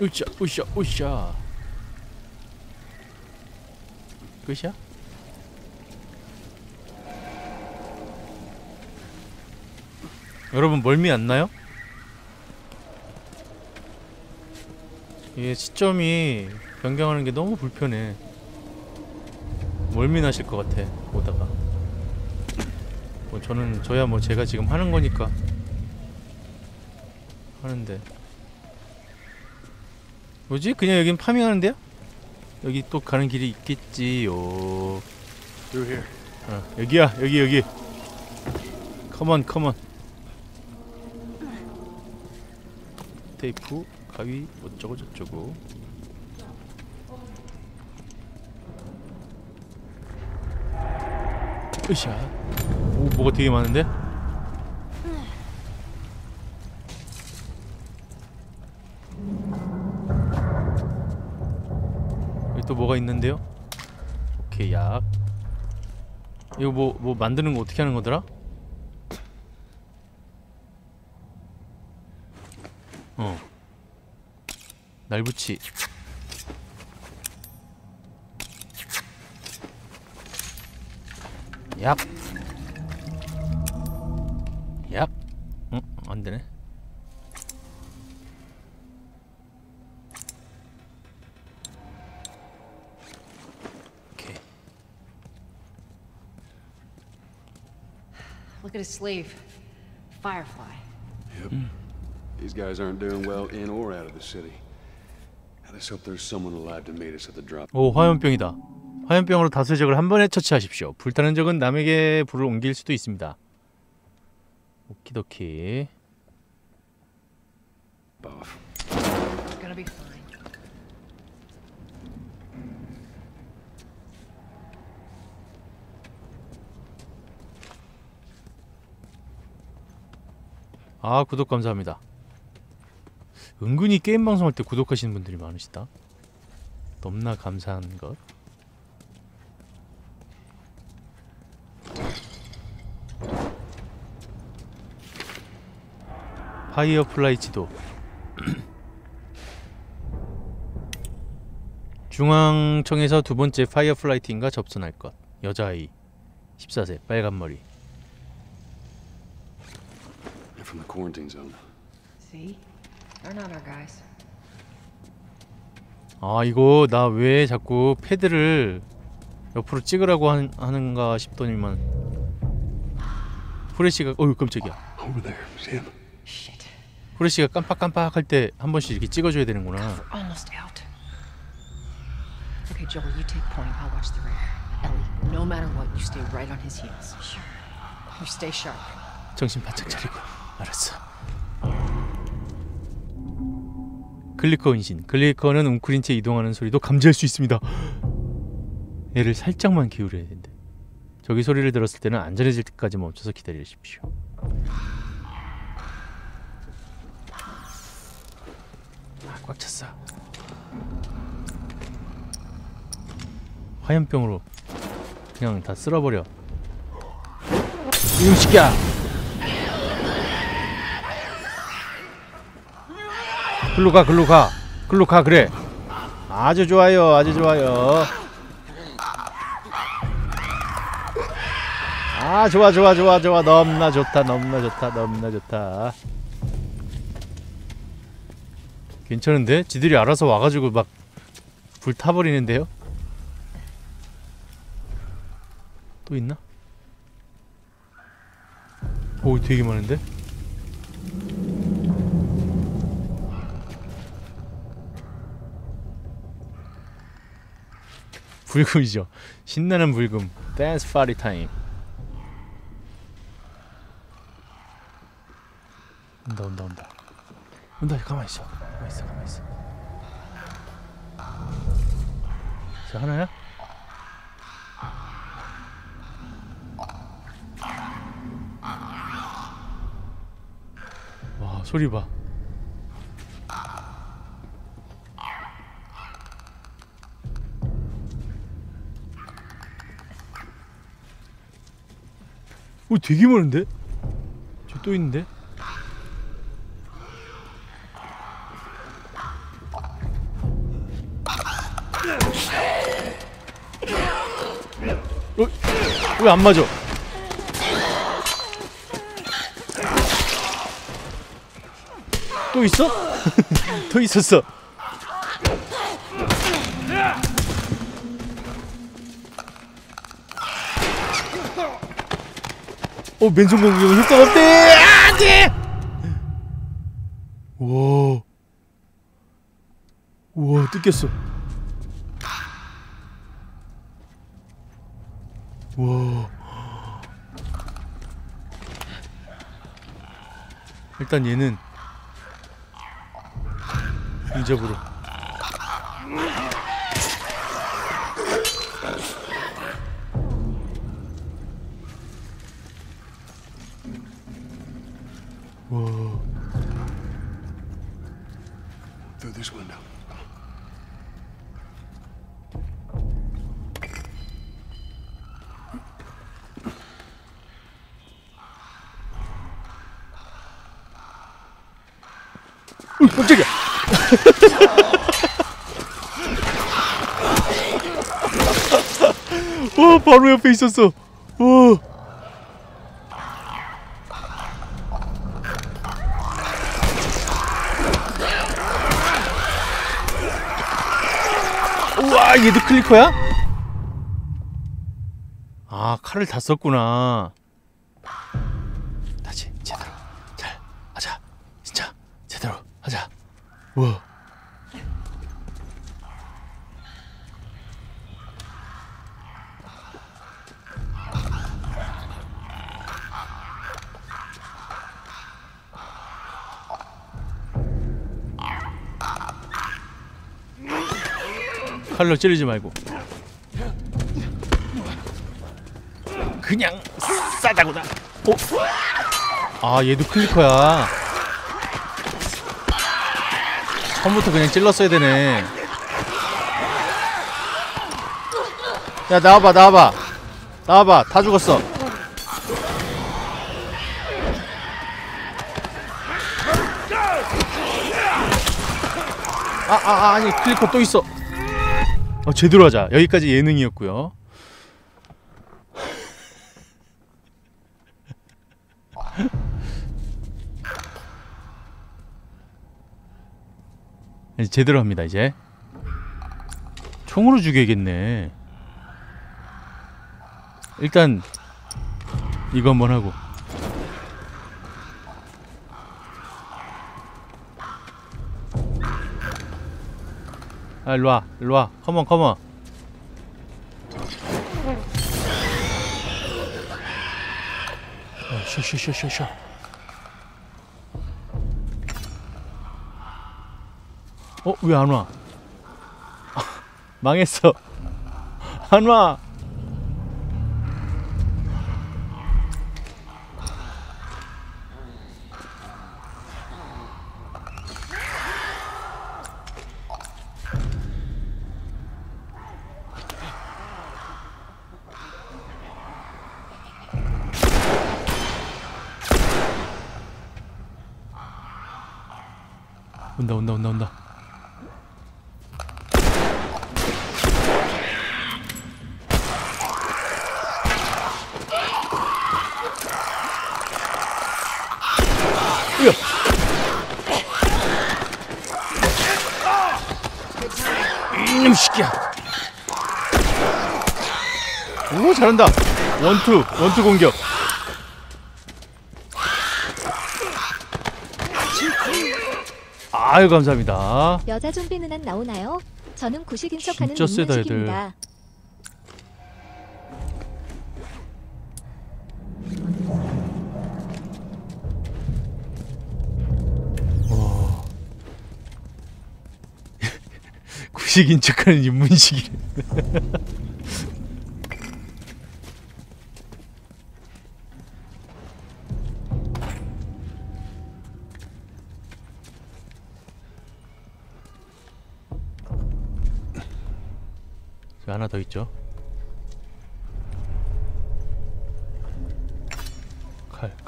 으쌰 으쌰 으쌰. 끝이야? 여러분 멀미 안 나요? 이게 시점이 변경하는 게 너무 불편해. 멀미 나실 것 같아 보다가. 뭐 저는 저야 뭐 제가 지금 하는 거니까. 하는데 뭐지? 그냥 여긴 파밍하는데요? 여기 또 가는 길이 있겠지요. 어, 여기야 여기 여기 컴온 컴온 테이프 가위 어쩌고 저쩌고 으쌰 오 뭐가 되게 많은데? 또 뭐가 있는데요? 오케이 약 이거 뭐뭐 만드는 거 어떻게 하는 거더라? 어 날붙이 약 약? At his sleeve. Firefly. Yep. These guys aren't doing well in or out of the city. Just hope there's someone alive to meet us at the drop. 오 화염병이다. 화염병으로 다수의 적을 한 번에 처치하십시오. 불타는 적은 남에게 불을 옮길 수도 있습니다. 오키도키. Off. It's gonna be fine. 아 구독 감사합니다. 은근히 게임 방송할 때 구독하시는 분들이 많으시다. 넘나 감사한 것. 파이어플라이 지도. 중앙청에서 두 번째 파이어플라이 팀과 접선할 것. 여자아이. 14세 빨간 머리. They're from the quarantine zone. See? They're not our guys. 아 이거 나 왜 자꾸 패드를 옆으로 찍으라고 한, 하는가 싶더니만 후레쉬가 어휴 깜짝이야. 후레쉬가 깜빡깜빡 할 때 한 번씩 이렇게 찍어줘야 되는구나 We're almost out. Okay, Joel, you take point. I'll watch the rear. Ellie, no matter what, you stay right on his heels. Sure. You stay sharp. 정신 바짝 차리고 알았어. 클리커 은신. 클리커는 웅크린 채 이동하는 소리도 감지할 수 있습니다. 얘를 살짝만 기울여야 된대. 저기 소리를 들었을 때는 안전해질 때까지 멈춰서 기다리십시오. 아, 꽉 찼어. 화염병으로 그냥 다 쓸어버려. 이놈시끼야 글로 가 글로 가 글로 가 그래 아주 좋아요 아주 좋아요 아 좋아 좋아 좋아 좋아 너무나 좋다 너무나 좋다 너무나 좋다 괜찮은데? 지들이 알아서 와가지고 막 불 타버리는데요? 또 있나? 오 되게 많은데? 불금이죠. 신나는 불금. 댄스 파티 타임. 온다 온다 온다. 온다 가만 있어. 가만 있어 가만 있어. 자 하나야? 와 소리 봐. 오 되게 많은데? 저 또 있는데? 어? 왜 안 맞아? 또 있어? 또 있었어 어 맨손 공격은 효과가 없대. 안돼. 와. 우와 뜯겼어. 와. 일단 얘는 이 잡으러. 깜짝이야. 와 바로 옆에 있었어. 와. 우와 얘도 클리커야? 아 칼을 다 썼구나. 다시 제대로 잘 하자. 진짜 제대로 하자. 우와. 칼로 찌르지 말고 그냥 싸다구나. 어? 아 얘도 클리커야. 처음부터 그냥 찔렀어야 되네. 야 나와봐 나와봐 나와봐 다 죽었어. 아, 아, 아 아니 클리커 또 있어. 어, 제대로 하자. 여기까지 예능이었고요. 제대로 합니다 이제 총으로 죽여야겠네 일단 이거 한번 하고 아 일로와 일로와 컴온 컴온 어, 쉬쉬쉬쉬쉬 어? 왜 안 와? 아, 망했어 안 와! 온다 온다 온다 온다 으여. 이놈 새끼야 오 잘한다 원투 원투 공격 아유 감사합니다 여자 좀비 누난 나오나요? 저는 구식인 척하는 진짜 세다, 애들. 구식인 척하는 인문식이래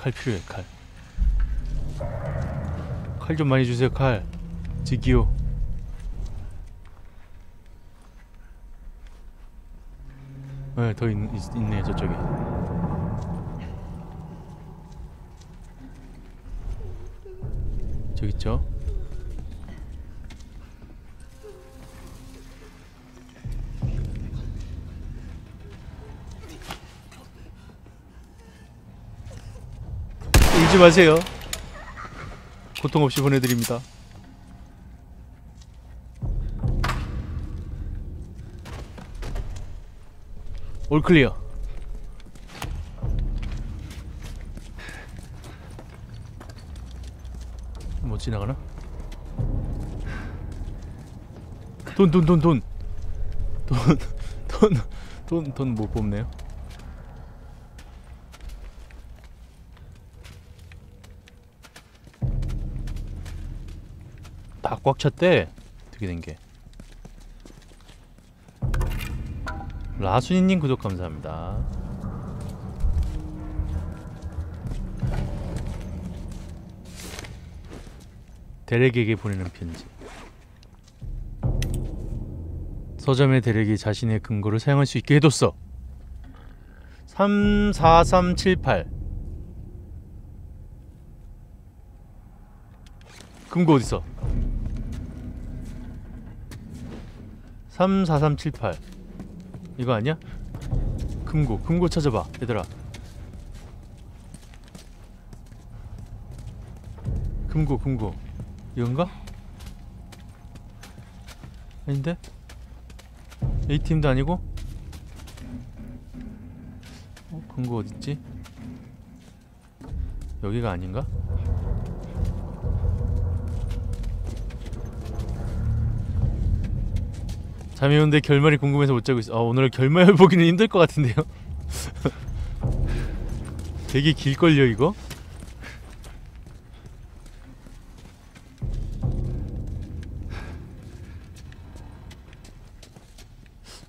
칼, 칼 필요해 칼 칼 좀 많이 주세요 칼 지기요 네, 더 있, 있, 있네요 저쪽에. 저기 있죠. 마세요. 고통 없이 보내드립니다. 올 클리어. 뭐 지나가나? 돈 돈 돈 돈 돈 돈 돈 돈 못 뽑네요. 다꽉 찼대. 어떻게 된 게? 라순이님 구독 감사합니다. 데렉에게 보내는 편지. 서점의 데렉이 자신의 근거를 사용할 수 있게 해뒀어. 34378 금고 어딨어? 34378 이거 아니야? 금고 금고 찾아봐 얘들아 금고 금고 이건가? 아닌데? A팀도 아니고? 어, 금고 어딨지? 여기가 아닌가? 잠이 오는데 결말이 궁금해서 못 자고 있어. 아, 오늘 결말 보기는 힘들 것 같은데요. 되게 길걸요 이거?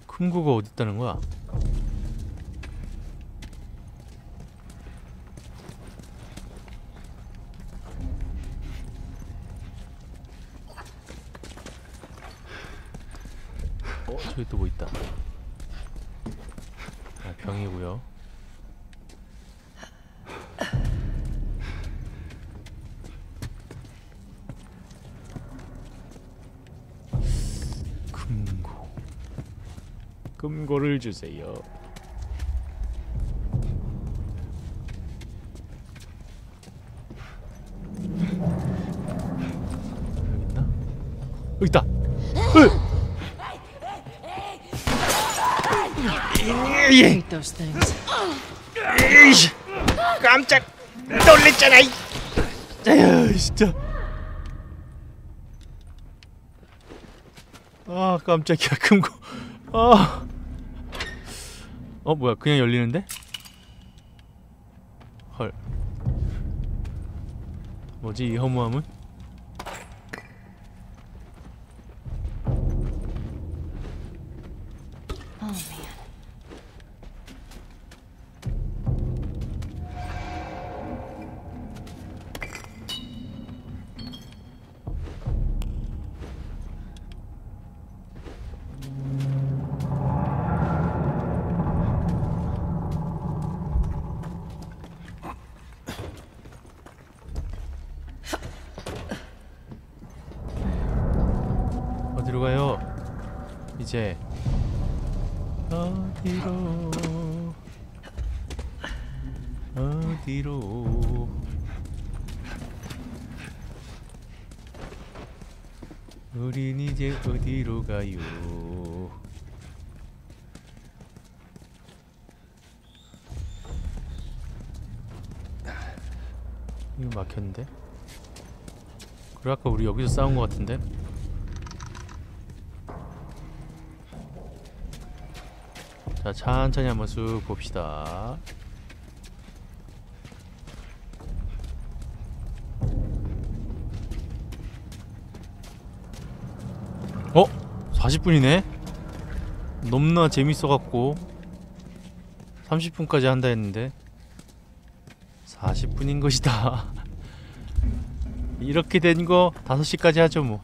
금고가 어디 있다는 거야? 어 저기 또 뭐 있다. 아, 병이고요. 금고. 금고를 주세요. 여기? 여기 있다. 으! Hate those things. 에이씨, 깜짝 놀랬잖아. 이. 에휴, 진짜. 아, 깜짝이야. 금고. 아. 어, 뭐야? 그냥 열리는데? 헐. 뭐지 이 허무함은? 이거 막혔는데? 그래 아까 우리 여기서 싸운 것 같은데? 자 천천히 한번 쑥 봅시다 어? 40분이네? 너무나 재밌어갖고 30분까지 한다 했는데 40분인 것이다 이렇게 된 거 5시까지 하죠 뭐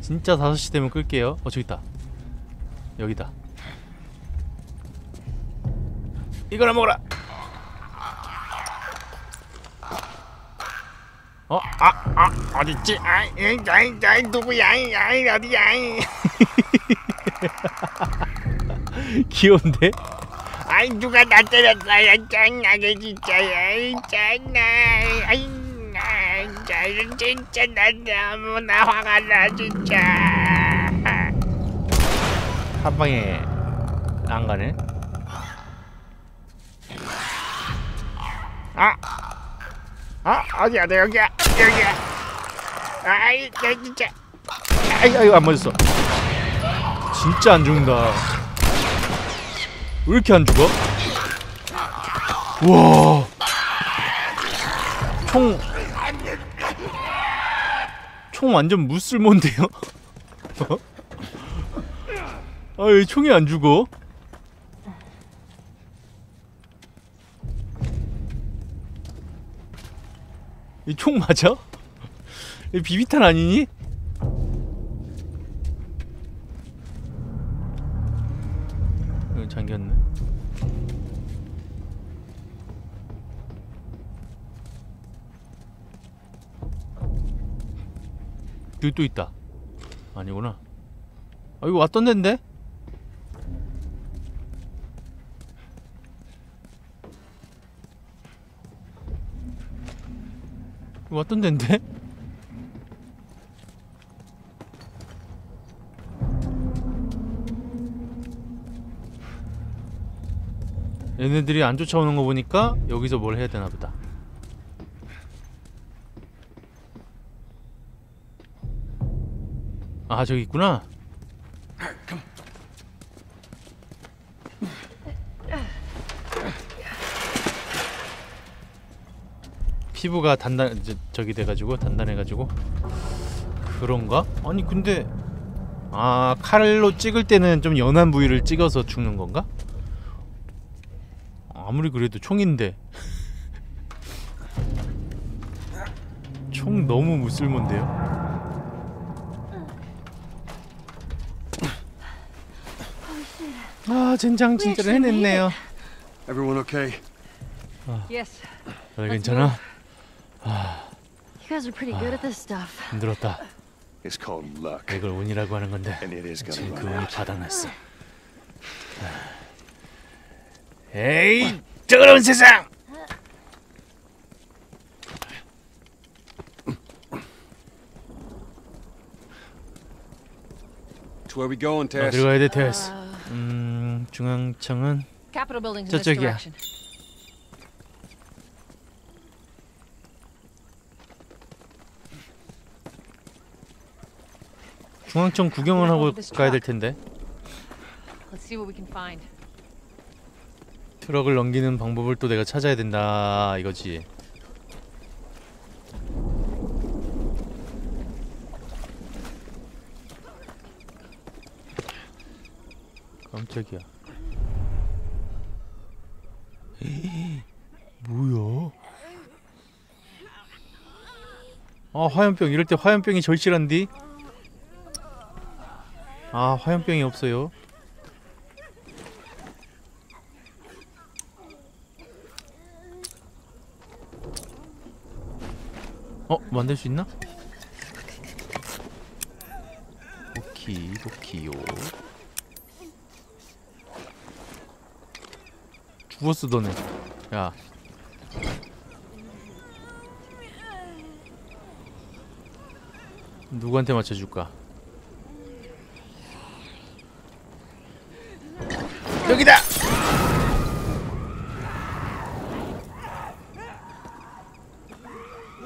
진짜 5시 되면 끌게요 어 저기 있다 여기다 이거나 먹어라. 어, 아, 아, 어딨지? 아, 이, 아이, 아이, 누구야? 아이, 아이, 어디야? 아이. 귀여운데? 아이, 누가 나 때렸어요? 짱나게 진짜. 아이, 짱나. 아이, 진짜 나 너무나 화가 나 진짜. 한 방에 안 가네. 아, 아 어디야 너 여기야 여기야. 아이 나 진짜. 아이 아이고 안 맞았어. 진짜 안 죽는다. 왜 이렇게 안 죽어? 우와. 총. 총 완전 무쓸모인데요? 아, 왜 총이 안 죽어? 이 총 맞아? 이 비비탄 아니니? 어, 잠겼네. 또 있다. 아니구나. 아 이거 왔던 데인데? 이거 왔던 데인데? 얘네들이 안 쫓아오는 거 보니까 여기서 뭘 해야 되나 보다. 아 저기 있구나. 피부가 단단 저기 돼가지고 단단해가지고 그런가? 아니 근데 아 칼로 찍을 때는 좀 연한 부위를 찍어서 죽는 건가? 아무리 그래도 총인데 총 너무 무쓸몬데요? 아 젠장 진짜로 해냈네요. Everyone okay? Yes. 다들 괜찮아? You guys are pretty good at this stuff. 힘들었다. It's called luck, 이걸 운이라고 하는 건데 and it is 지금 gonna 그 운이 out. 바닥났어. 에이, 더러운 세상! It's where we going, Tess? 어디로 가야 돼, 테스? 음, 중앙청은 저쪽이야. 중앙청 구경을 하고 가야 될 텐데. 트럭을 넘기는 방법을 또 내가 찾아야 된다 이거지. 깜짝이야. 뭐야? 아 화염병 이럴 때 화염병이 절실한디? 아 화염병이 없어요. 어 만들 수 있나? 오키 도키요 죽었어 너네 야 누구한테 맞춰줄까? 여기다!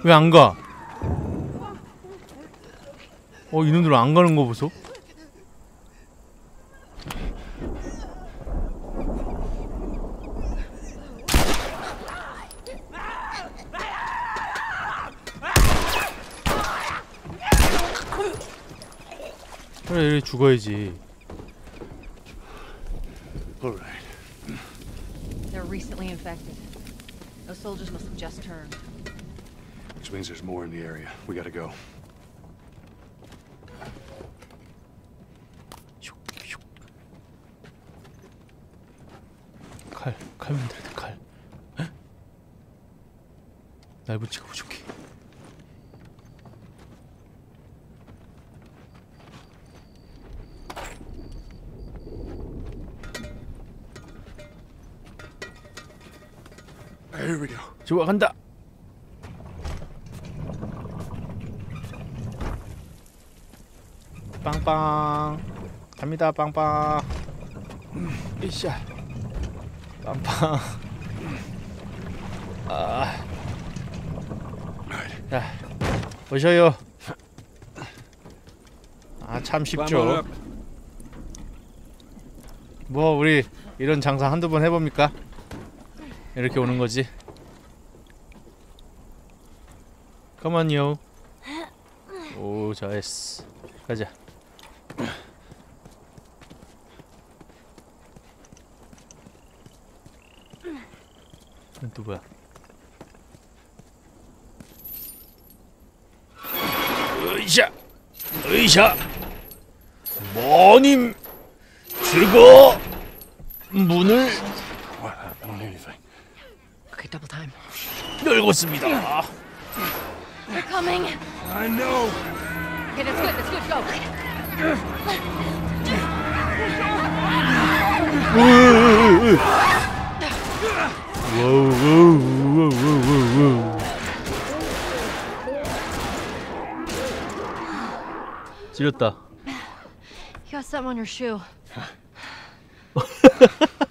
왜 안 가? 어 이놈들 안 가는 거 보소? 죽어야지 All right. They're recently infected. Those soldiers must have just turned. Which means there's more in the area. We gotta go. 좋아 간다. 빵빵 갑니다 빵빵. 이샤 빵빵. 아. 자 오셔요. 아 참 쉽죠. 뭐 우리 이런 장사 한두 번 해봅니까? 이렇게 오는 거지. 컴온요. 오 잘했어. 가자. 뭐야? 으이샤, 으이샤. 모님 죽어. 문을. 열었습니다. They're coming. I know. Okay, that's good. That's good. Go. 와우 와우 와우 와우 찔렸다. You got something on your shoe.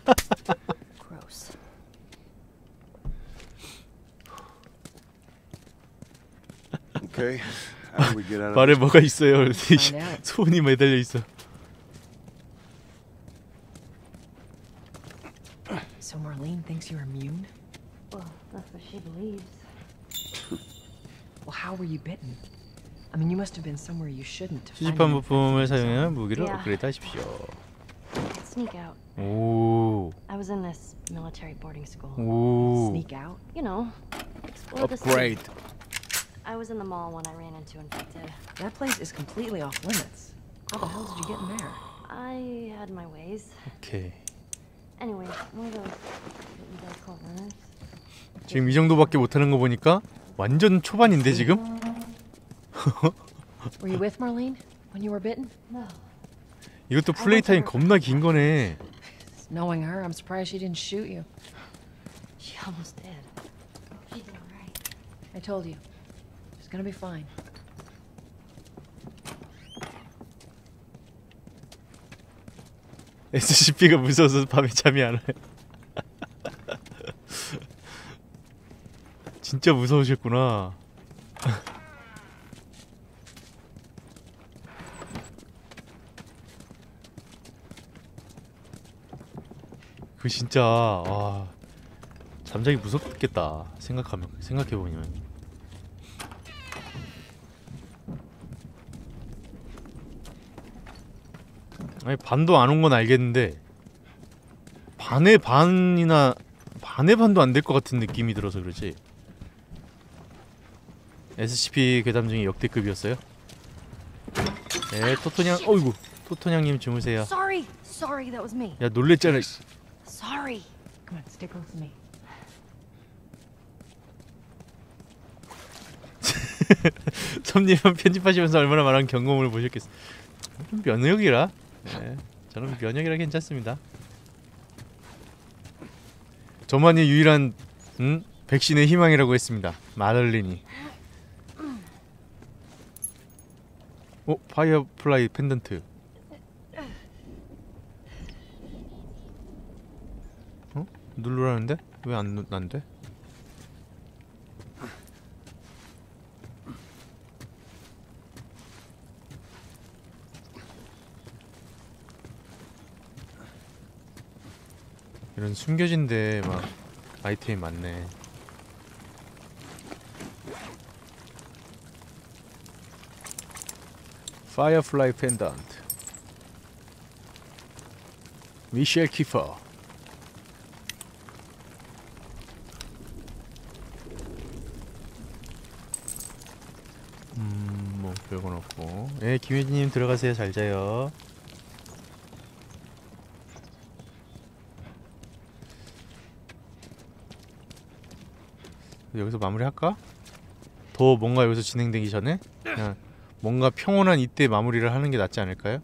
말에 뭐가 있어요? Find out. 소문이 매달려 있어. So Marlene thinks you're immune? Well, that's what she believes. Well, how were you bitten? I mean, you must have been somewhere you shouldn't. 수집한 부품을 사용해. 무기를 야. 업그레이드 하십시오. Sneak out. 오, I was in this military boarding school. 오, Sneak out? You know, explore the city. 업그레이드. I was in the mall when I ran into infected. That place is completely off limits. How the hell did you get in there? I had my ways. 오케이. Anyway, one of those what you guys call runners. 지금 이 정도밖에 못하는 거 보니까 완전 초반인데 지금? Were you with Marlene when you were bitten? No. 이것도 플레이 타임 겁나 긴 거네. Knowing her, I'm surprised she didn't shoot you. She almost did. She did alright. I told you. Gonna be fine. SCP가 무서워서 밤에 잠이 안 와요. 진짜 무서우셨구나. 그 진짜 와 잠자기 무섭겠다 생각하면 생각해 보면 아니 반도 안 온 건 알겠는데 반의 반이나 반의 반도 안 될 것 같은 느낌이 들어서 그러지 SCP 괴담 중에 역대급이었어요? 네 토토냥 어이구 토토냥님 주무세요 Sorry! Sorry, that was me. 야 놀랬잖아 Sorry. Come on, stay close to me. 섭님은 편집하시면서 얼마나 많은 경험을 보셨겠어 좀 면역이라 네, 저는 면역이라 괜찮습니다 저만이 유일한 음? 백신의 희망이라고 했습니다 마들린이 어? 파이어플라이 펜던트 어? 누르라는데? 왜 안 난대? 이런 숨겨진 데 막 아이템이 많네. 파이어플라이 펜던트. 미셸 키퍼. 음, 뭐 별건 없고. 예, 김혜진님 들어가세요. 잘 자요. 여기서 마무리할까? 더 뭔가 여기서 진행되기 전에 그냥 뭔가 평온한 이때 마무리를 하는 게 낫지 않을까요?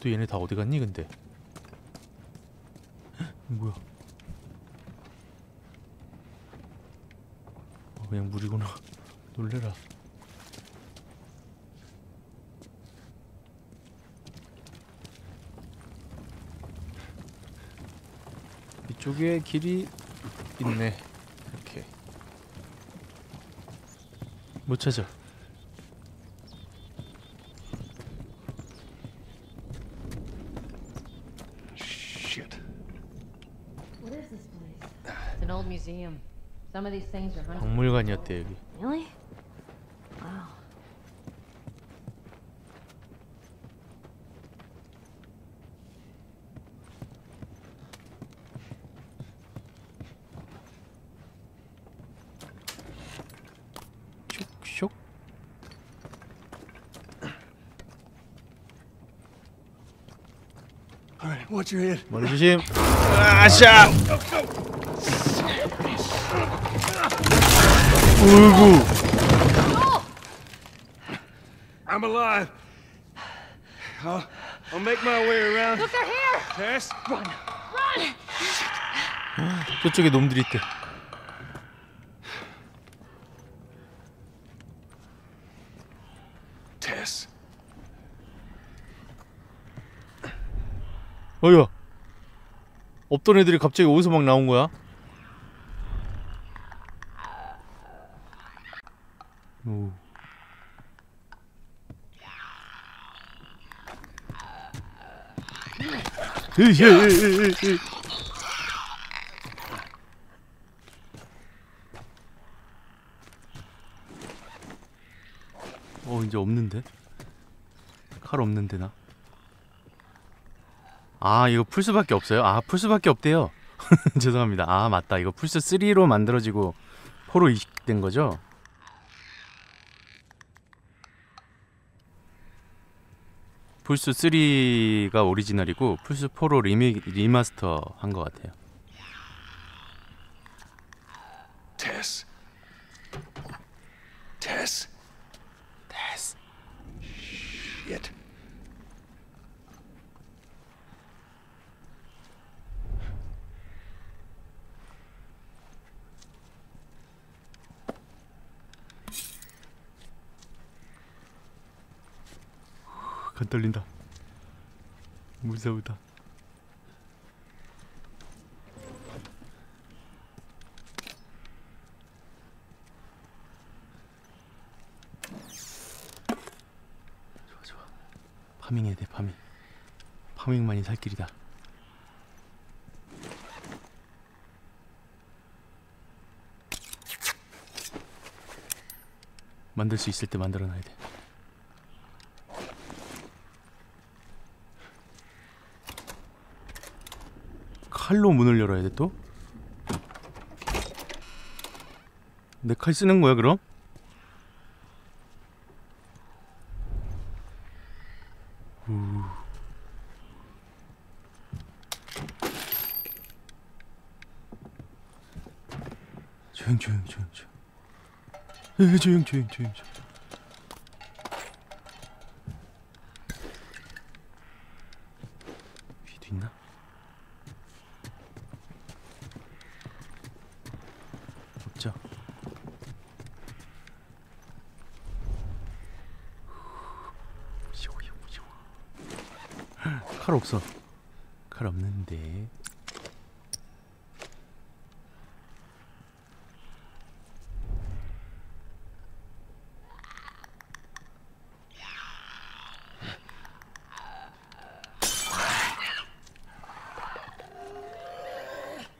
또 얘네 다 어디 갔니 근데? 헉, 뭐야? 어, 그냥 물이구나. 놀래라. 이쪽에 길이 있네. 이렇게. 못 찾아. Shit. What is this place? It's an old museum. Some of these things are hundreds. 박물관이었대 여기. Really? Wow. 슉슉. All right, watch your head. 머리 조심. 아샤. 어이구. I'm alive. I'll, I'll make my way around. Look, they're here. Tess, run. 저쪽에 놈들이 있대. Tess. 어이야. 없던 애들이 갑자기 어디서 막 나온 거야? 오. 어 이제 없는데 칼 없는데 나 아 이거 플스밖에 없어요? 아 플스밖에 없대요 죄송합니다 아 맞다 이거 플스 3로 만들어지고 4로 이식된 거죠? 플스 3가 오리지널이고 플스 4로 리미, remaster 한 것 같아요 Tess. Tess. Tess. Shit. 간 떨린다. 무서우다. 좋아 좋아. 파밍해야 돼 파밍. 파밍만이 살 길이다. 만들 수 있을 때 만들어 놔야 돼 칼로 문을 열어야 돼 또? 내 칼 쓰는 거야 그럼? 우. 조용 조용 조용 조용 에 조용 조용 조용 조용 위도 있나? 없죠. 칼 없어. 칼 없는데.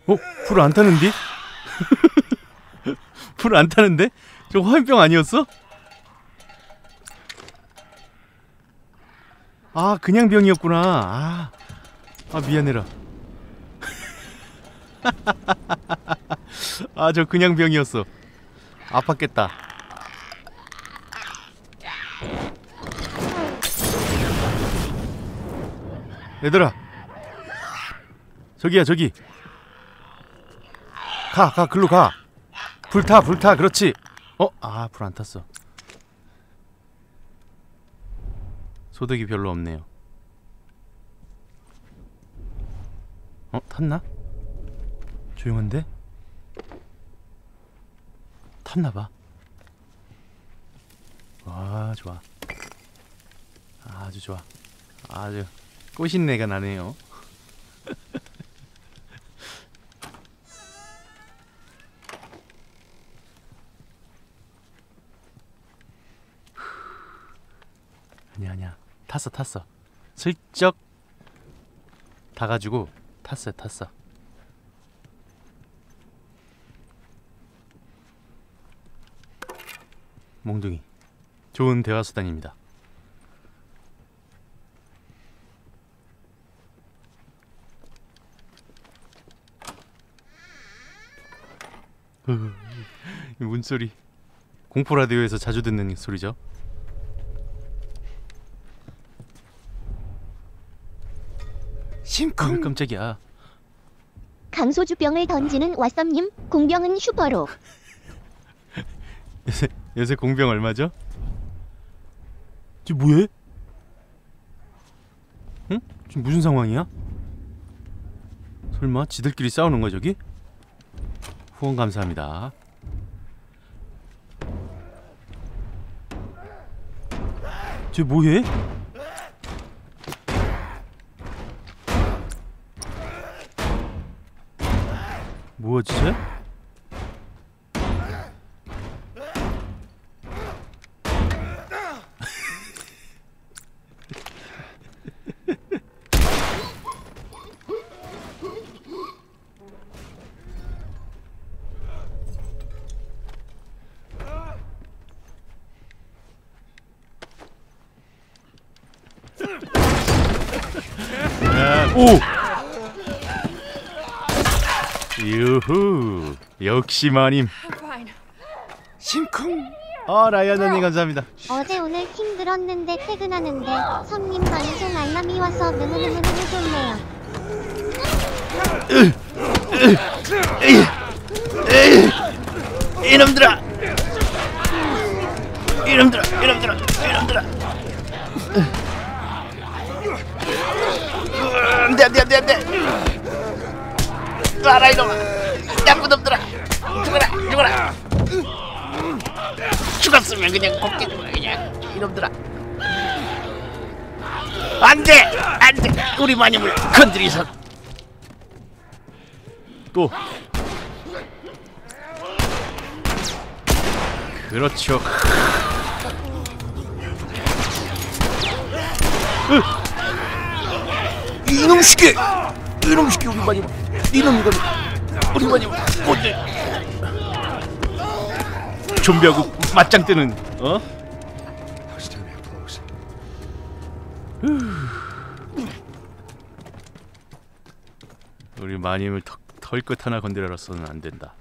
어? 불 안 타는데? 불 안 타는데? 저 화염병 아니었어? 아 그냥 병이었구나 아, 아 미안해라 아 저 그냥 병이었어 아팠겠다. 얘들아. 저기야 저기. 가 가 글로 가. 불타 불타 그렇지. 어? 아 불 안 탔어. 소득이 별로 없네요. 어 탔나? 조용한데? 탔나봐. 와 좋아. 아주 좋아. 아주 꽃인내가 나네요. 아니야 아니야 탔어 탔어. 슬쩍 다가지고 탔어요 탔어. 몽둥이. 좋은 대화 수단입니다. 이 문소리. 공포 라디오에서 자주 듣는 소리죠 심쿵 깜짝이야 강소주병을 던지는 왓썸님 공병은 슈퍼로 요새 요새 공병 얼마죠? 지금 뭐해? 응? 지금 무슨 상황이야? 설마 지들끼리 싸우는 거야 저기? 후원 감사합니다. 쟤 뭐해? 쟤? 오! 유후 마님. 심쿵. 아 라이언 언니 감사합니다. 어제 오늘 힘들었는데 퇴근하는데 성님 방송 알람이 와서 느느느느느 좋네요. 마님을 건드리선 또. 그렇죠. 이놈 시계 이놈 시계 우리 마님. 이놈 이거 우리 마님 뭔데 좀비하고 맞짱 뜨는 어? 마님을 턱, 털끝 하나 건드려서는 안 된다.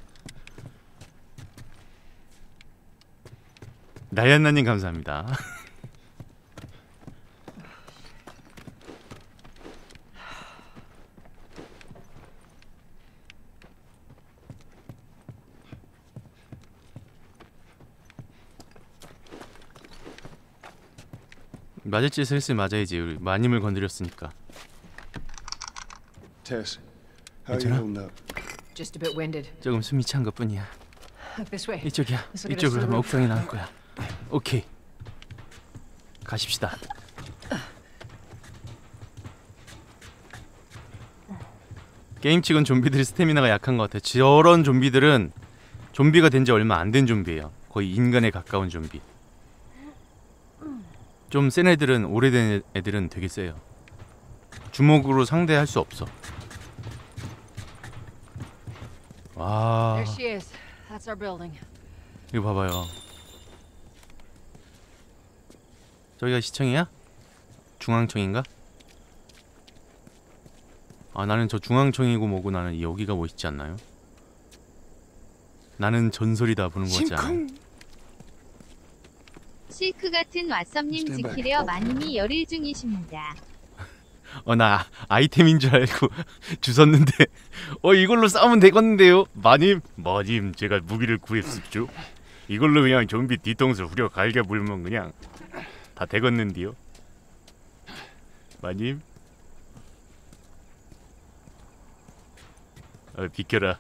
나연나님 감사합니다. 맞을 짓 슬슬 맞아야지 우리 마님을 건드렸으니까 you 괜찮아? holding up? Just a bit winded. 조금 숨이 찬 것뿐이야 This way. 이쪽이야 이쪽으로 roof. 옥상이 나올 거야 오케이 가십시다 게임 치곤 좀비들이 스태미나가 약한 것 같아 저런 좀비들은 좀비가 된 지 얼마 안 된 좀비예요 거의 인간에 가까운 좀비 좀 센 애들은 오래된 애들은 되게 세요 주먹으로 상대할 수 없어 와 There she is. That's our building. 이거 봐봐요. 저기가 시청이야? 중앙청인가? 아 나는 저 중앙청이고 뭐고 나는 여기가 멋있지 않나요? 나는 전설이다 보는 거잖아. 실크 같은 왓썸님. 지키려 마님이 열일 중이십니다. 어 나 아이템인 줄 알고 주웠는데 어 이걸로 싸우면 되겠는데요? 마님 마님 제가 무기를 구했습죠. 이걸로 그냥 좀비 뒤통수 후려 갈겨 물면 그냥 다 되겠는데요? 마님? 어 비켜라.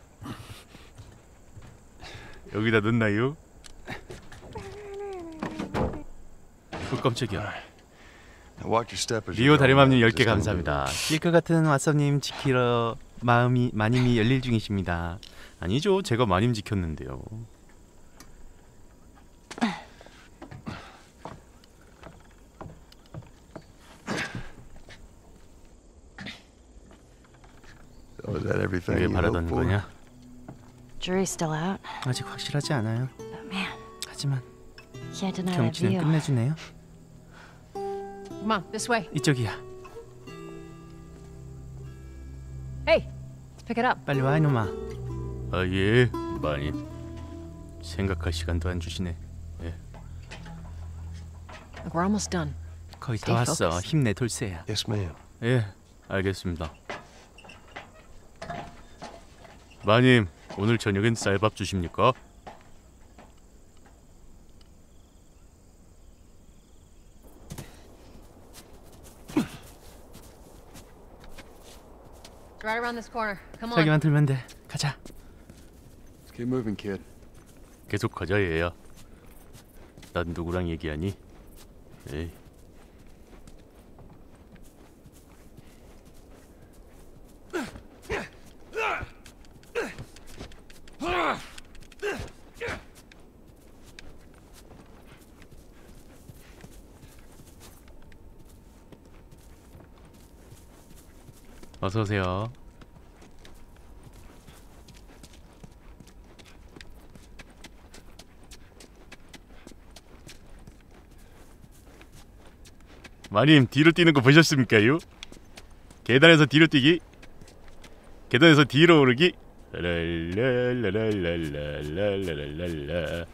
여기다 넣나요? 어 깜짝이야 Watch your step as you 리오. 다리맘님 10개 Just don't 감사합니다. 실크 같은 왓썸님 지키러 마음이 마님이 열일 중이십니다. 아니죠, 제가 마님 지켰는데요. You 바라던 hoped for? 거냐? Jury's still out, 아직 확실하지 않아요. but man, 하지만 경치는. 끝내주네요. Come on, this way. 이쪽이야. Hey, let's pick it up. 빨리 와 이놈아. 아 예, 마님. 생각할 시간도 안 주시네. Look, we're almost done. 거의 다 Stay 왔어. focused. 힘내 돌쇠야. Yes, ma'am. 예, 알겠습니다. 마님, 오늘 저녁엔 쌀밥 주십니까? Right around this corner. Come on. 자기만 들면 돼. 가자. Let's keep moving, kid. 계속 가자 얘야. 난 누구랑 얘기하니? 에이. 어서 오세요. 마님 뒤로 뛰는 거 보셨습니까요? 계단에서 뒤로 뛰기 계단에서 뒤로 오르기 랄랄랄랄랄랄랄랄랄라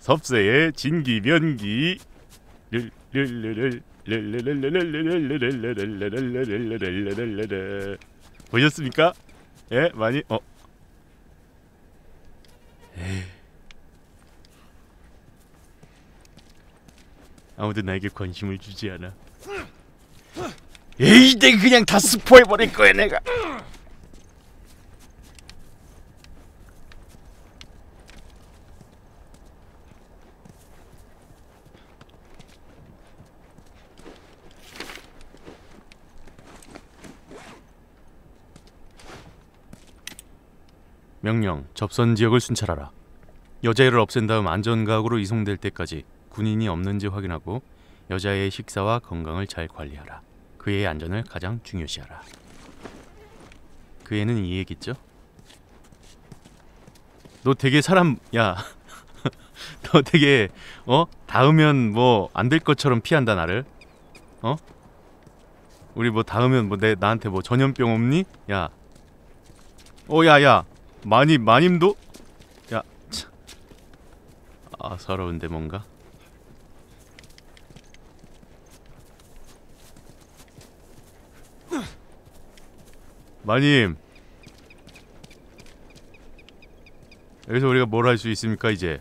섭세의 진기 변기 랄랄랄랄 보셨습니까? 예, 많이 어. 에이. 아무도 나에게 관심을 주지 않아. 에이, 내 그냥 다 스포해 버릴 거야, 내가. 명령 접선 지역을 순찰하라. 여자애를 없앤 다음 안전각으로 이송될 때까지 군인이 없는지 확인하고 여자애의 식사와 건강을 잘 관리하라. 그의 안전을 가장 중요시하라. 그 애는 이 얘기죠? 너 되게 사람 야. 너 되게 어 닿으면 뭐 안 될 것처럼 피한다 나를. 어? 우리 뭐 닿으면 뭐 내 나한테 뭐 전염병 없니? 야. 어 야야. 마님 마님도 야. 참. 아 서러운데 뭔가. 마님 여기서 우리가 뭘 할 수 있습니까 이제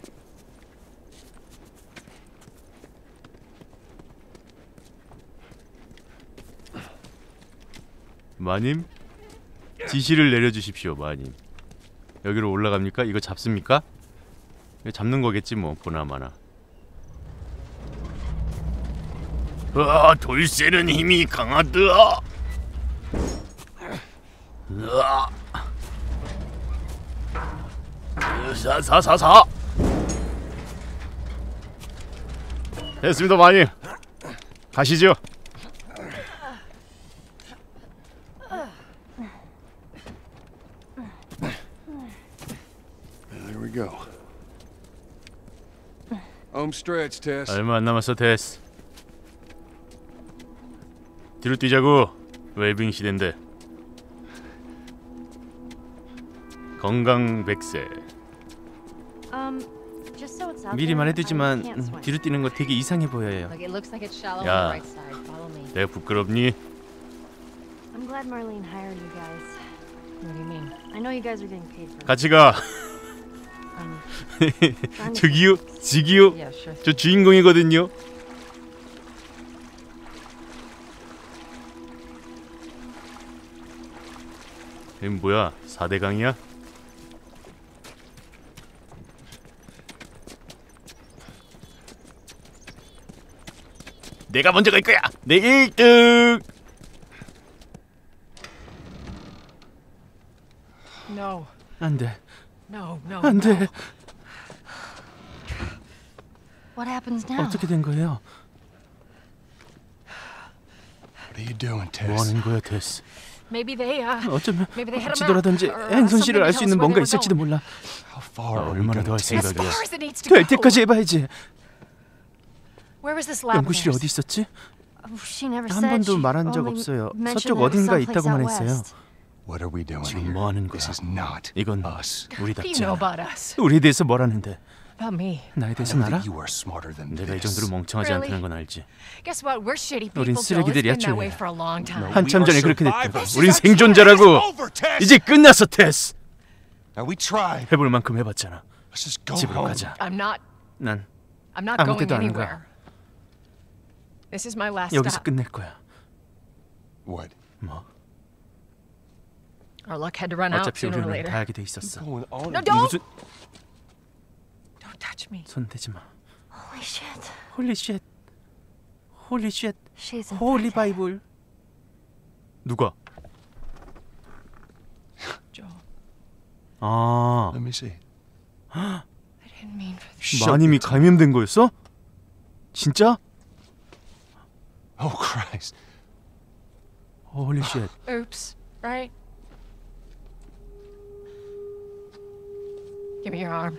마님 지시를 내려주십시오 마님 여기로 올라갑니까? 이거 잡습니까? 이거 잡는 거겠지 뭐 보나마나 아 돌쇠는 힘이 강하다 으아. 사사사사 됐습니다 마님 가시죠 얼마 안 남았어, 테스. 뒤로 뛰자고. 웰빙 시대인데. 건강 백세. 미리 말해두지만 음, 뒤로 뛰는 거 되게 이상해 보여요. 야, 내가 부끄럽니? 같이 가. 저기요, sure. 저 주인공이거든요. 이 뭐야? 4대 강이야? 내가 먼저 갈 거야. 내 1등. No, 안 돼. no, no. 안 돼. What happens now? 어떻게 된 거예요? What are you doing, 뭐 Tess? 하는 거야, 데스? Maybe they, uh, 어쩌면 maybe they had a map 지도라든지 uh, 행선실을 something 알수 있는 뭔가 있을지도. 몰라. How far are we 얼마나 더할 take As 생각이야? 될 go. 때까지 해봐야지. Where was this lab? of 연구실이? 어디 있었지? Oh, she never 한. 번도 She 말한 적 없어요. 서쪽 someplace 있다고만 했어요. west. What are we doing 지금? 뭐 하는 거야? This is not 이건 우리답지 않아. about us? 우리에 대해서 뭐라는데? About me? 나에 대해서 알아? that you are smarter than 내가 이. 정도로 멍청하지 Really? 않다는 건 알지. Guess what? We're shitty 우린 쓰레기들이야, been that way 줄리아. for a long time. 한참 전에 그렇게 survivors. 우린 생존자라고. 이제 끝났어, 테스. 해볼 만큼 해봤잖아. Let's just go 집으로 home. 가자. I'm not. 난 I'm not 아무 going 데도 안 anywhere. This is my last 여기서 stop. 끝낼 거야. What? 뭐? Our luck had to run out 어차피 sooner or 우리는 later. 가야게 돼 있었어. 무슨 Don't touch me. 손 대지 마. Holy shit. 홀리 쉣. 홀리 쉣. She's infected. 바이블. 누가? Joel, 아, Let me see. I didn't mean for this. Shut 마님이 감염된 거였어? 진짜? Oh Christ! 홀리 쉣. Oops. Right? Give me your arm.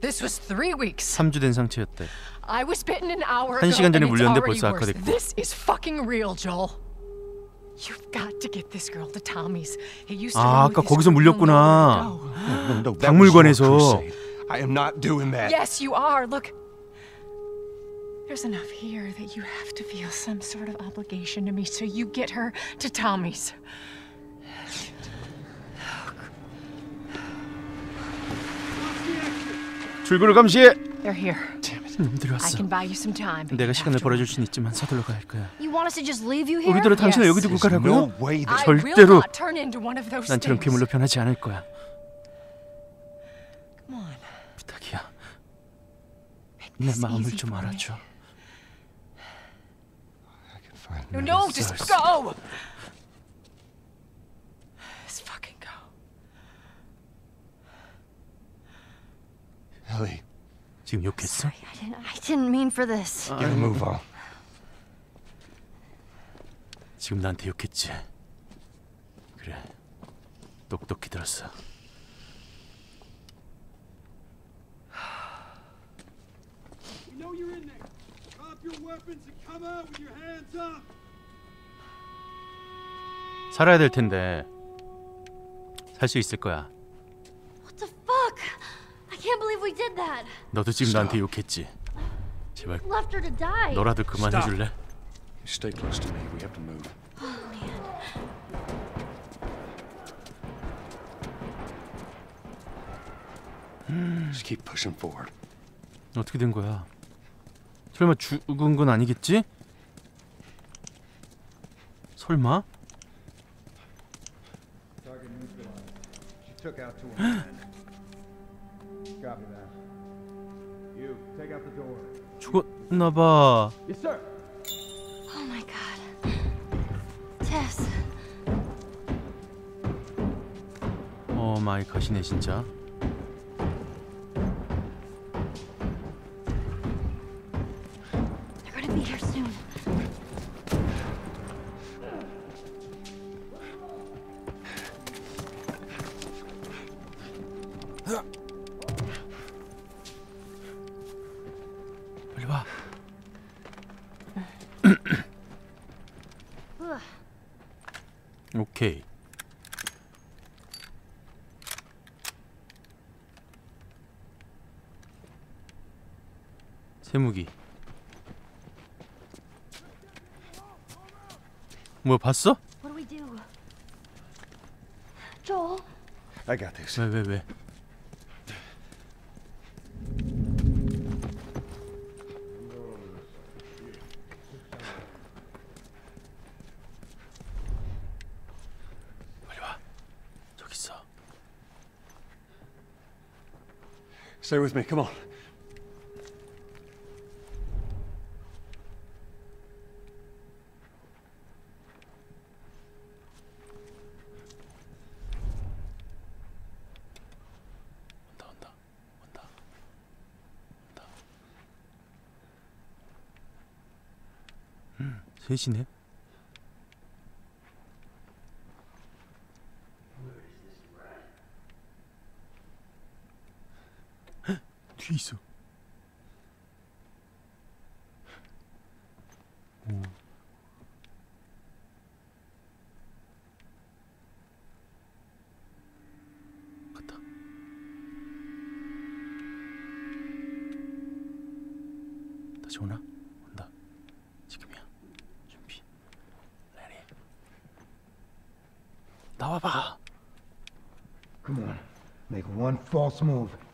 This was three weeks. 3주 된 상태였대. I was bitten an hour 한 ago, 시간 전에 and it's 물렸는데 already 벌써 worse. 악화됐고. This is fucking real, Joel. You've got to get this girl to Tommy's. He used to 아, run with 아까 his 거기서 group. He'll know 물렸구나. where to go. No, no, that 박물관에서. was your crusade. I am not doing that. Yes, you are. Look. There's enough here that you have to feel some sort of obligation to me, so you get her to Tommy's. 출구를 감시해. They're here. 놈들이 왔어. can buy you some time. but 내가 시간을 벌어줄 순 있지만 서둘러 가야 할 거야. You want us to just leave you here? 우리들은 당신을. 여기 두고 가라고요? 절대로 난처럼. 괴물로 변하지 않을 거야. Come on. 부탁이야. 내 마음을 좀. 알아줘. No, just go. Just fucking go. Ellie, 지금 욕했어? I didn't, I didn't mean for this. gotta move on. 지금 나한테 욕했지. 그래. 똑똑히 들었어. We know you're in there. Drop your weapons and come out with your hands up. 살아야 될 텐데. 살 수 있을 거야. What the fuck? 너도 지금 나한테 욕했지. 제발 Left her to die. 너라도 그만해 줄래? You stay close to me. We have to move. Just keep pushing forward. 어떻게 된 거야? 설마 죽은 건 아니겠지? 설마? 죽었나 봐. Yes, sir. Oh my god. Tess. 어 마이 갓이네 진짜. 세무기 뭐 봤어? 왜왜 왜? Stay with me, come on. 계시네. False move.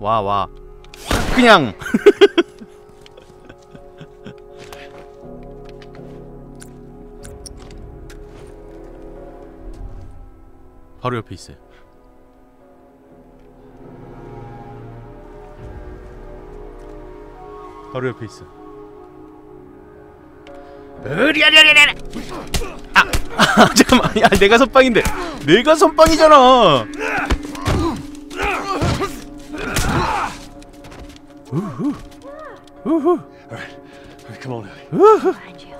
와 와. 확 그냥. 바로 옆에 있어요. 바로 옆에 있어. 으리아리아리아! 아, 잠깐만. 야, 내가 선빵인데. 내가 선빵이잖아. 우후. 우후. All right, come on, Ellie. Behind you.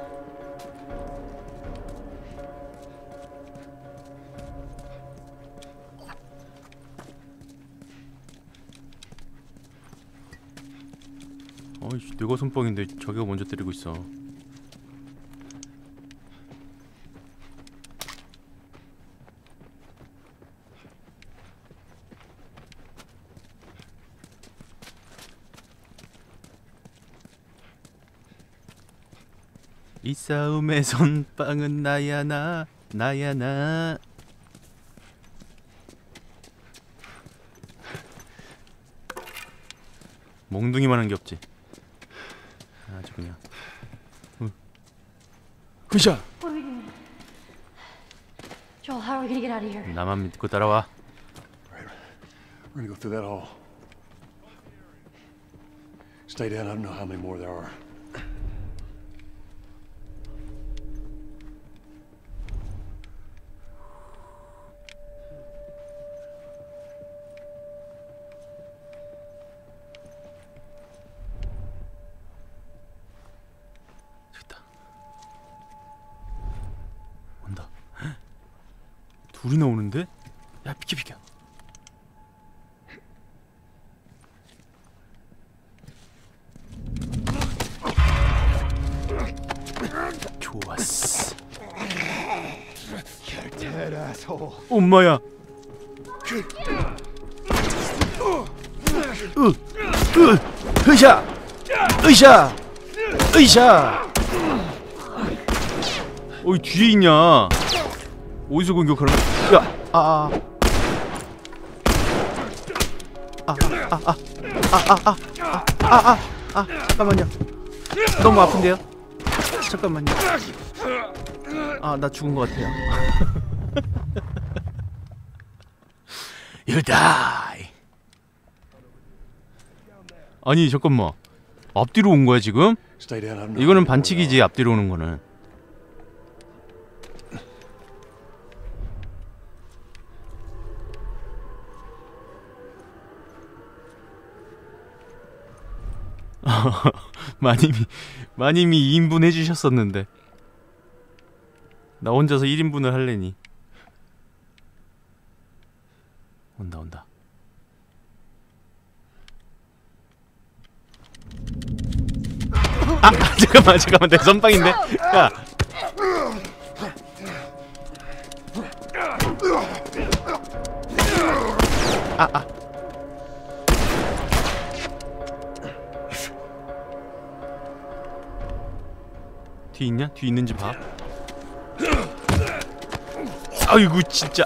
어이씨, 내가 선빵인데 자기가 먼저 때리고 있어. 이 싸움의 선빵은 나야 나 나야 나 몽둥이만 한 게 없지 아주 그냥 doing? Joel, how are we gonna get out of here? 나만 믿고 따라와 We're gonna go through that hall. Stay down. I don't know how many more there are. 둘이나 오는데? 야 비켜 비켜 좋았어 You're dead, asshole. 엄마야 으샤, 으샤, 으샤. 어이 뒤에 있냐 어디서 공격하는 아아. 아아 아 아 아 아 아 아 아 아, 잠깐만요. 너무 아픈데요? 잠깐만요. 아 나 죽은 것 같아요. You die. 아니 잠깐만. 앞뒤로 온 거야 지금? 이거는 반칙이지. 앞뒤로 오는 거는 마님이 마님이 2인분 해주셨었는데. 나 혼자서 1인분을 할래니. 온다 온다. 아 잠깐만 잠깐만. 내 선빵인데? 야. 아, 아. 뒤 있냐? 뒤 있는지 봐. 아이고 진짜.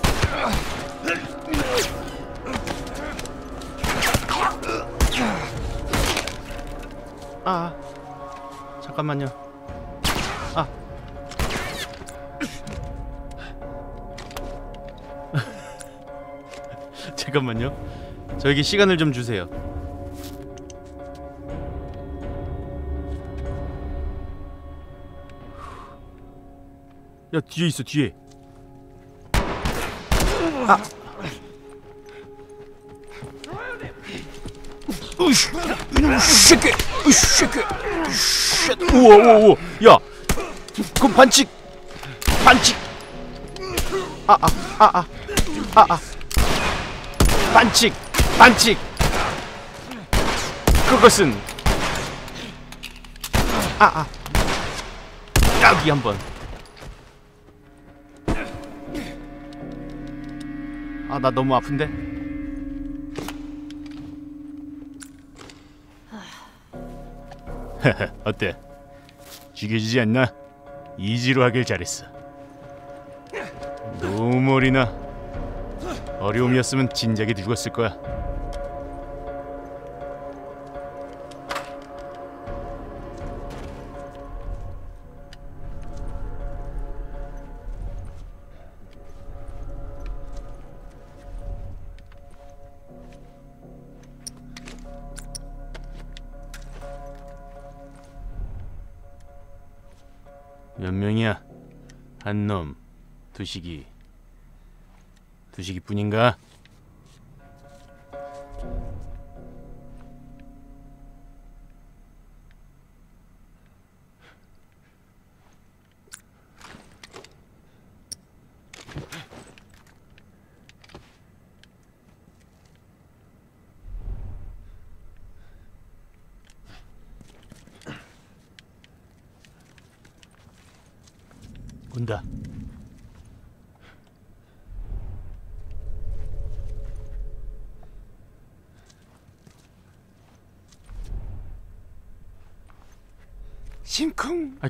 아 잠깐만요. 아 잠깐만요. 저에게 시간을 좀 주세요. 야 뒤에 있어 뒤에. 아. 새끼, 쉣, 우와, 우와, 우와, 야, 그 반칙, 반칙, 아, 아, 아, 아, 아, 아, 반칙, 반칙, 그것은, 아, 아, 여기 한번. 아, 나 너무 아픈데? 어때? 죽여지지 않나? 이지로 하길 잘했어. 어리나? 어려움이었으면 진작에 죽었을 거야. 두식이, 두식이뿐인가?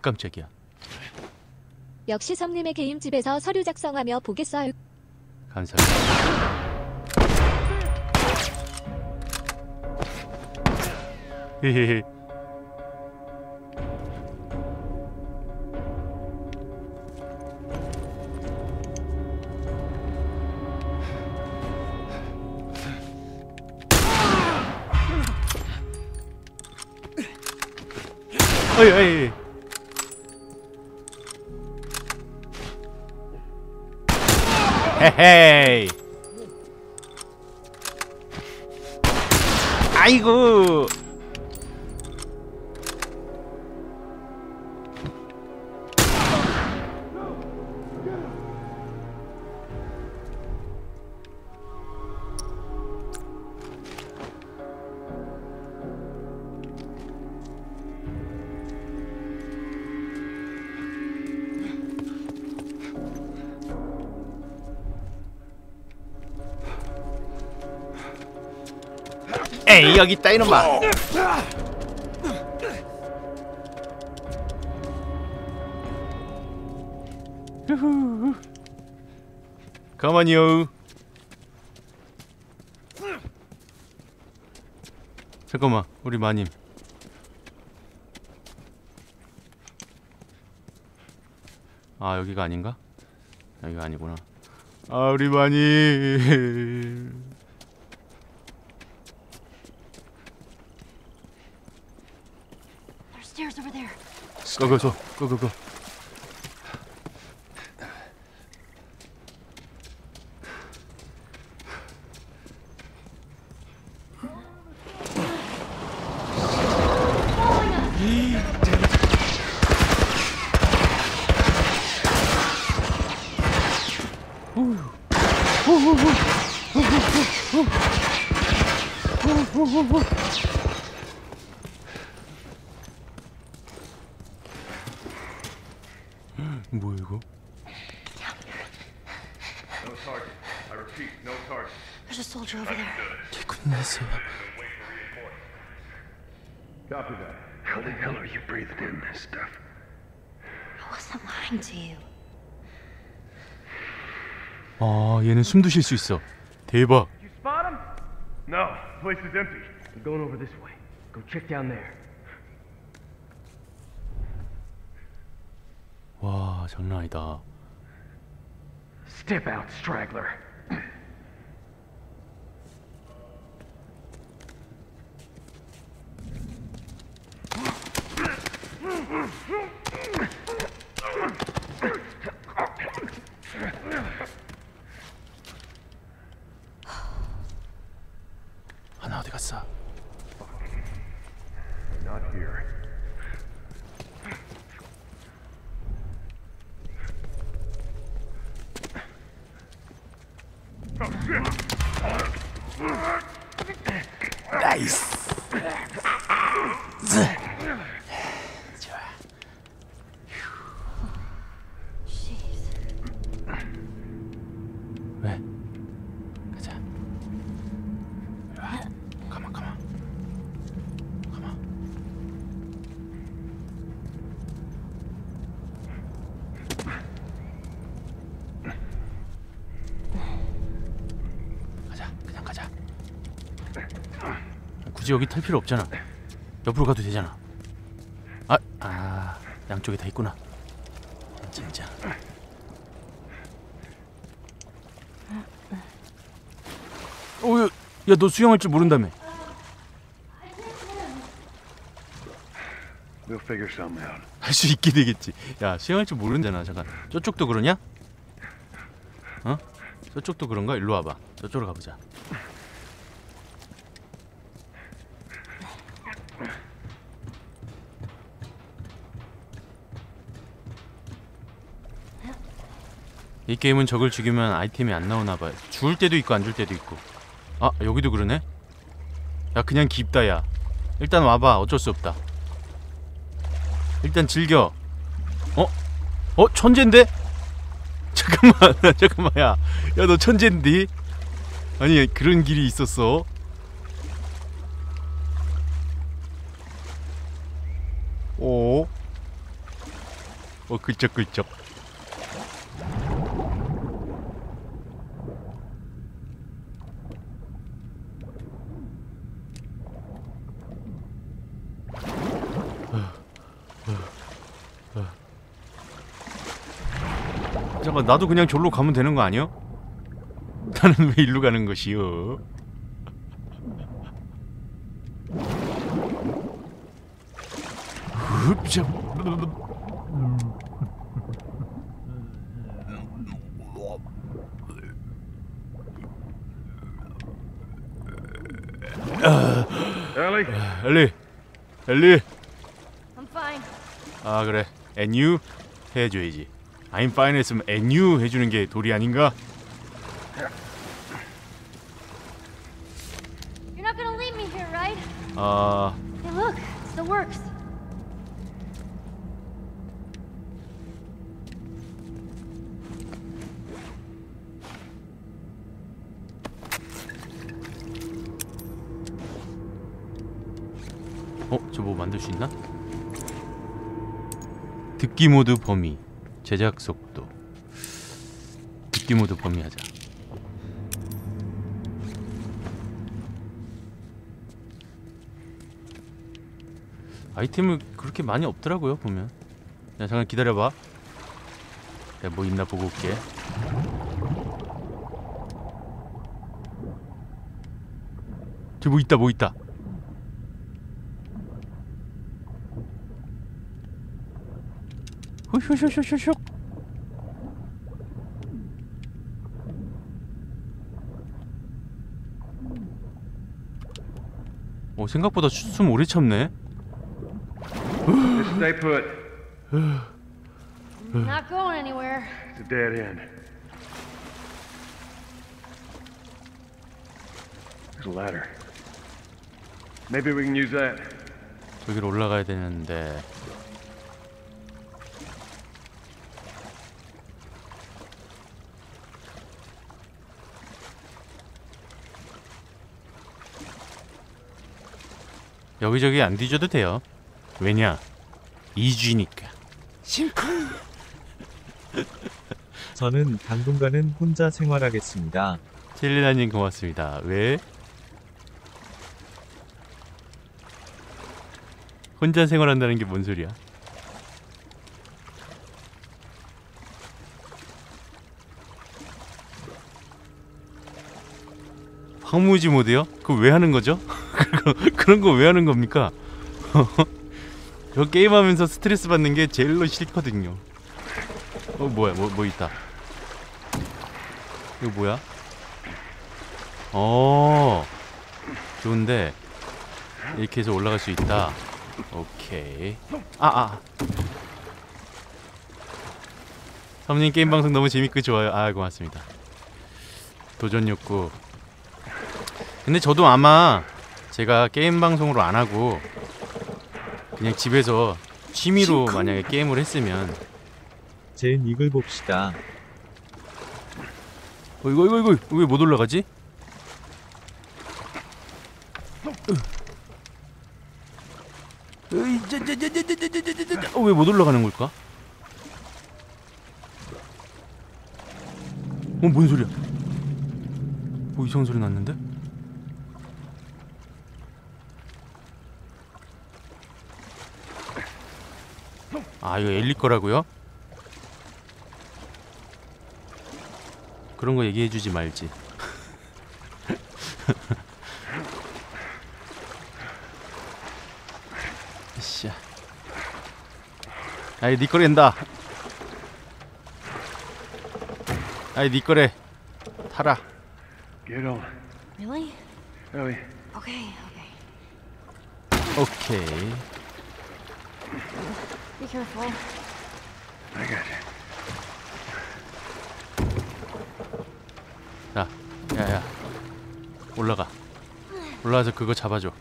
깜짝이야. 역시 섬님의 게임집에서 서류 작성하며 보겠어요. 감사합니다. 헤헤헤. 여기 있다 이놈아. 가만히요. 잠깐만 우리 마님. 아 여기가 아닌가? 여기가 아니구나. 아 우리 마님. Go, go, go. Go, go, go. Woo, woo, woo. 뭐야 이거? No target. I repeat, no target. There's a soldier over there. 개군났어요. Copy that. How the hell are you breathing in this stuff? I wasn't lying to you. 아 얘는 숨도 쉴 수 있어. 대박. You spot him? No, place is empty. I'm going over this way. Go check down there. 와 장난 아니다. Step out, straggler. 굳이 여기 탈 필요 없잖아. 옆으로 가도 되잖아. 아, 아, 양쪽에 다 있구나. 진짜. 어, 야, 야, 너 수영할 줄 모른다며. 할 수 있게 되겠지. 야, 수영할 줄 모른잖아. 잠깐. 저쪽도 그러냐? 어? 저쪽도 그런가? 일로 와봐. 저쪽으로 가보자. 이 게임은 적을 죽이면 아이템이 안 나오나 봐요. 죽을 때도 있고 안 줄 때도 있고. 아, 여기도 그러네. 야, 그냥 깊다 야. 일단 와봐. 어쩔 수 없다. 일단 즐겨. 어? 어? 천재인데? 잠깐만, 잠깐만, 야. 야, 너 천재인데? 아니, 그런 길이 있었어. 오. 어, 글쩍글쩍. 잠깐 나도 그냥 절로 가면 되는 거 아니야? 나는 왜 일로 가는 것이요? Ellie? 엘리, 엘리. I'm fine. 아 그래, and you 해줘야지. I'm fine 했으면 and you 해주는 게 도리 아닌가? You're not gonna leave me here, right? 아 Hey, look, it's the works. 어? 저 뭐 만들 수 있나? 듣기 모드 범위 제작 속도. 듣기 모드 범위 하자. 아이템을 그렇게 많이 없더라고요 보면. 야 잠깐 기다려봐. 내가 뭐 있나 보고 올게. 저기 뭐 있다 뭐 있다 후슈슈슈슈슉 오 생각보다 수- 숨 오래 참네 Just stay put. Not going anywhere. It's a dead end. There's a ladder. Maybe we can use that. 저기로 올라가야 되는데 여기저기 안 뒤져도 돼요 왜냐 2G니까 저는 당분간은 혼자 생활하겠습니다. 젤리나님 고맙습니다 왜? 혼자 생활한다는 게 뭔 소리야? 황무지 모드요? 그거 왜 하는 거죠? 그런 거 왜 하는 겁니까? 저 게임하면서 스트레스 받는 게 제일로 싫거든요. 어 뭐야 뭐 뭐 있다. 이거 뭐야? 어 좋은데 이렇게 해서 올라갈 수 있다. 오케이. 아 아. 사모님 게임 방송 너무 재밌고 좋아요. 아 고맙습니다. 도전 욕구. 근데 저도 아마 제가 게임 방송으로 안 하고 그냥 집에서 취미로 만약에 게임을 했으면 제 닉을 봅시다. 어, 이거 이거 이거 왜 못 올라가지? 어, 왜못 올라가는 걸까? 어, 뭔 소리야? 뭐 이상한 소리 났는데? 아, 이거 엘리 거라고요? 그런 거 얘기해 주지 말지. 씨. 아이 니 거랜다. 아이 니 거래. 타라. Get on. Really? Ellie, Okay, okay. 오케이. Careful. I got you. 자, 야야. 올라가. 올라가서 그거 잡아줘.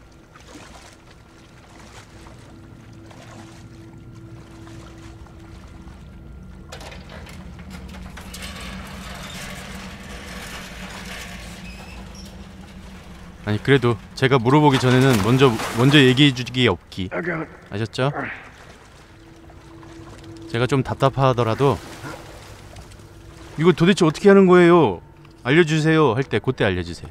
아니 그래도 제가 물어보기 전에는 먼저 먼저 얘기해 주기 없기 it. 아셨죠? 제가 좀 답답하더라도 이거 도대체 어떻게 하는 거예요? 알려주세요 할 때 그때 알려주세요.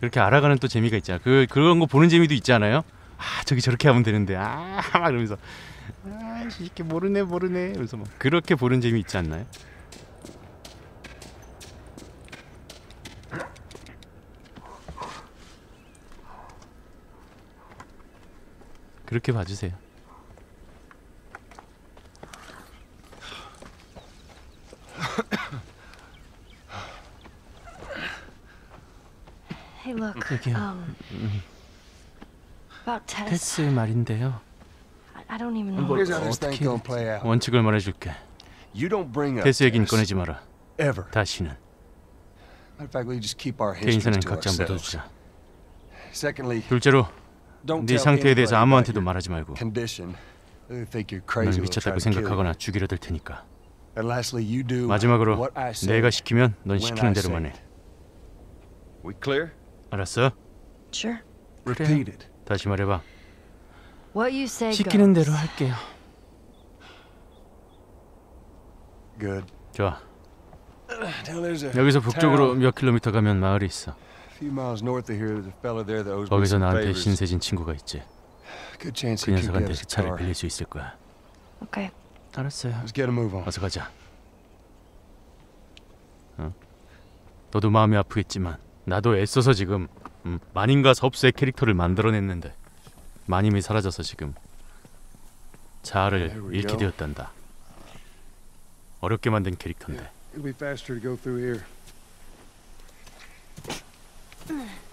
그렇게 알아가는 또 재미가 있잖아. 그 그런 거 보는 재미도 있잖아요. 아 저기 저렇게 하면 되는데 아막 이러면서 아씨 이렇게 모르네 모르네 그래서 막 그렇게 보는 재미 있지 않나요? 그렇게 봐주세요. Hey, look. 저기요. Um, 음, about Tess. 테스 말인데요. I, I don't even know. 뭐, Here's how this thing 어떻게 gonna play out. 원칙을 말해줄게. You don't bring up 테스 얘기는 Tess. 꺼내지 마라. Ever. 다시는 Matter of fact, we just keep our 개인사는 to 각자 ourselves. 묻어두자. Secondly, 둘째로 네 상태에 대해서 about 아무한테도 your 말하지 말고 condition. They think you're 널 미쳤다고. 생각하거나 죽이려 들 테니까. And lastly, you do 마지막으로 what I say. 내가 시키면 넌 시키는 대로만 해. 알았어? Sure. Repeat it. 다시 말해봐. What you say 시키는. 대로 할게요. Good. 좋아. 여기서 북쪽으로 몇 킬로미터 가면 마을이 있어. A few miles north of here. There's a fella there that owes me 거기서 나한테. 신세진 친구가 있지. 그 녀석한테 차를. 빌릴 수 있을 거야. Okay. 알았어요. 어서 가자. 어? 너도 마음이 아프겠지만 나도 애써서 지금 음, 마님과 섭수의 캐릭터를 만들어냈는데 마님이 사라져서 지금 자아를 잃게 go. 되었단다. 어렵게 만든 캐릭터인데 Ugh.